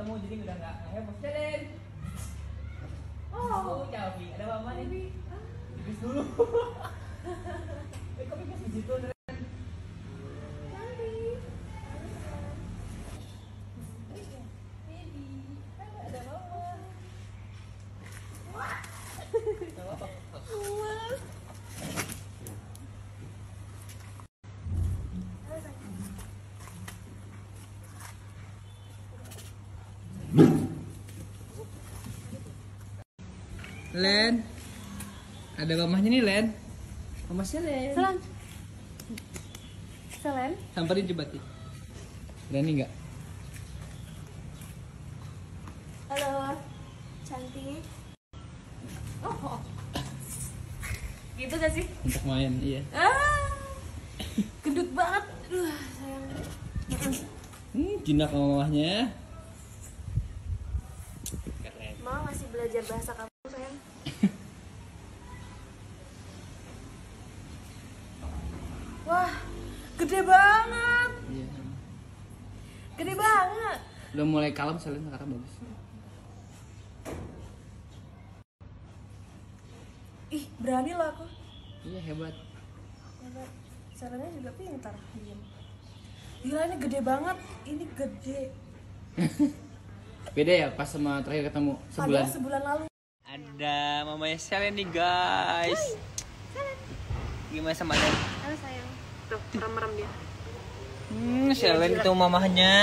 jadi udah nggak heboh. Selen oh. Jauh Bi. ada mama nih pipis dulu. Eh kok pipis di situ Ren? Len ada mamahnya nih Len Mama Selen Selen. Selen. Samperin coba Ti Berani nggak? Halo. Cantik. Oh. Gitu gak sih? Untuk main, iya Ah. Gendut banget. Aduh, sayang. Hmm, jinak mamahnya Mama masih belajar bahasa kamu, sayang. Wah, gede banget. Iya Gede banget. Udah mulai kalem Selen sekarang bagus Ih, berani lah aku. Iya hebat Hebat. Caranya juga pintar. Gila ini gede banget. Ini gede. Beda ya pas sama terakhir ketemu sebulan Padahal sebulan lalu. Ada mamanya Selen nih guys Gimana sama Len? Halo sayang. Tuh, merem-merem dia. Hmm, Selen itu mamahnya